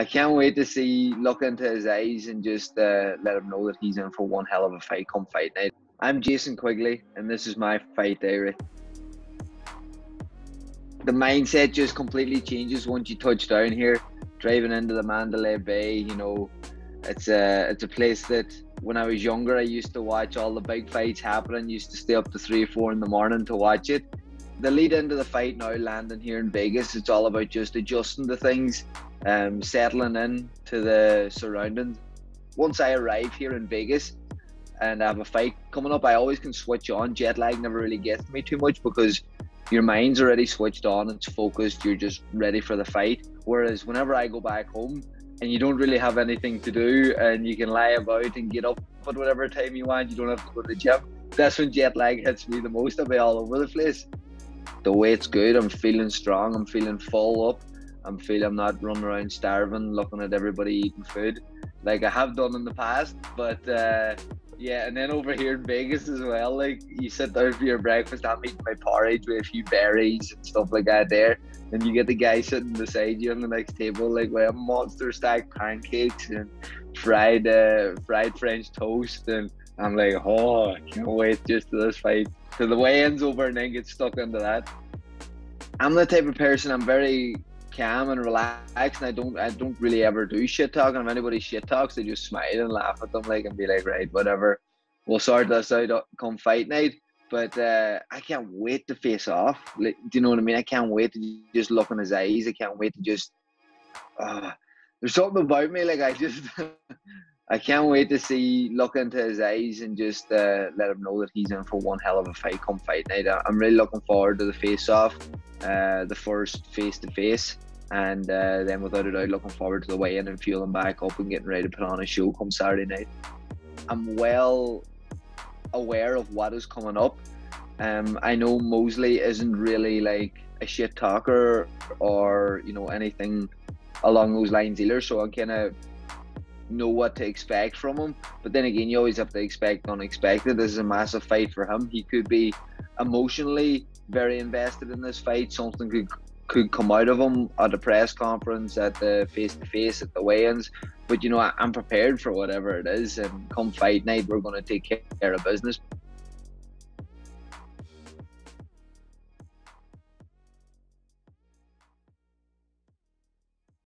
I can't wait to see, look into his eyes and just uh, let him know that he's in for one hell of a fight come fight night. I'm Jason Quigley, and this is my fight diary. The mindset just completely changes once you touch down here, driving into the Mandalay Bay. You know, it's a it's a place that when I was younger, I used to watch all the big fights happening. Used to stay up to three or four in the morning to watch it. The lead into the fight now, landing here in Vegas, it's all about just adjusting to things, um, settling in to the surroundings. Once I arrive here in Vegas and I have a fight coming up, I always can switch on. Jet lag never really gets me too much because your mind's already switched on, it's focused, you're just ready for the fight. Whereas whenever I go back home, and you don't really have anything to do and you can lie about and get up at whatever time you want. You don't have to go to the gym. That's when jet lag hits me the most. I'll be all over the place. The weight's good. I'm feeling strong. I'm feeling full up. I'm feeling I'm not running around starving, looking at everybody eating food like I have done in the past. But uh, yeah, and then over here in Vegas as well, like you sit down for your breakfast, I'm eating my porridge with a few berries and stuff like that there. And you get the guy sitting beside you on the next table, like with monster stack pancakes and fried uh, fried French toast. And I'm like, oh, I can't wait just to this fight. So the weigh-ins over and then get stuck into that. I'm the type of person, I'm very calm and relaxed and I don't I don't really ever do shit talking. If anybody shit talks, I just smile and laugh at them like and be like, right, whatever. We'll sort this out come fight night. But uh, I can't wait to face off. Like, do you know what I mean? I can't wait to just look in his eyes. I can't wait to just. Uh, there's something about me. Like I just, I can't wait to see look into his eyes and just uh, let him know that he's in for one hell of a fight come fight night. I'm really looking forward to the face off, uh, the first face to face, and uh, then without a doubt looking forward to the weigh in and fueling back up and getting ready to put on a show come Saturday night. I'm well aware of what is coming up. Um, I know Mosley isn't really like a shit talker or you know anything along those lines either, so I kind of know what to expect from him. But then again, you always have to expect unexpected. This is a massive fight for him. He could be emotionally very invested in this fight. Something could could come out of him at a press conference, at the face to face, at the weigh-ins. But you know, I, I'm prepared for whatever it is, and come fight night, we're going to take care of business.